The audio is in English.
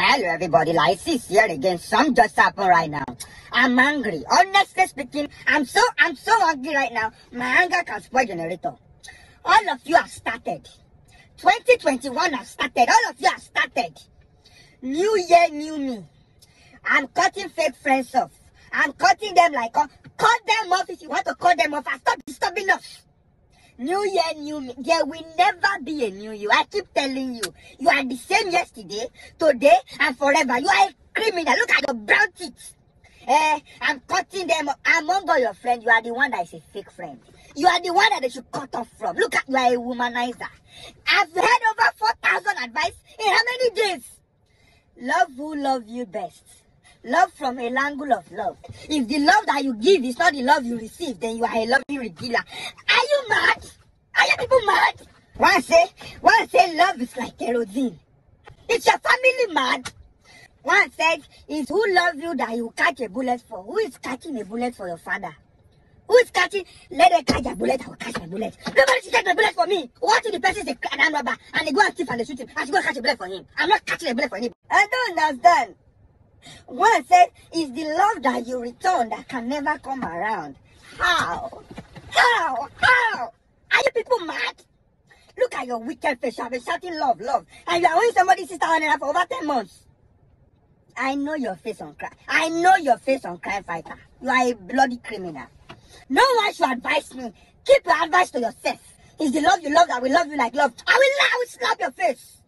Hello, everybody. Lasisi here again. Some just happened right now. I'm angry. Honestly speaking, I'm so I'm so angry right now. My anger can spoil generator. All of you have started. 2021 has started. All of you have started. New year, new me. I'm cutting fake friends off. I'm cutting them like cut them off if you want to cut them off. I stop disturbing us. New year, new me. There will never be a new you. I keep telling you. You are the same yesterday, today, and forever. You are a criminal. Look at your brown teeth. Eh, I'm cutting them off. Among all your friends, you are the one that is a fake friend. You are the one that they should cut off from. Look at you are a womanizer. I've had over 4,000 advice in how many days? Love who love you best. Love from a angle of love. If the love that you give is not the love you receive, then you are a loving regular. Mad? Are you people mad? One say, one say love is like kerosene. Is your family mad? One said, it's who love you that you catch a bullet for. Who is catching a bullet for your father? Who is catching? Let them catch a bullet. I will catch my bullet. Nobody should catch my bullet for me. What if the person is a crime robber and they go and thief and they shoot him? I should go catch a bullet for him. I'm not catching a bullet for him. I don't understand. One said, it's the love that you return that can never come around. How? How? How? Are you people mad? Look at your wicked face. You have been shouting love, love. And you are owing somebody 6,000 for over 10 months. I know your face on crime. I know your face on crime fighter. You are a bloody criminal. No one should advise me. Keep your advice to yourself. It's the love you love that will love you like love. I will, I will slap your face.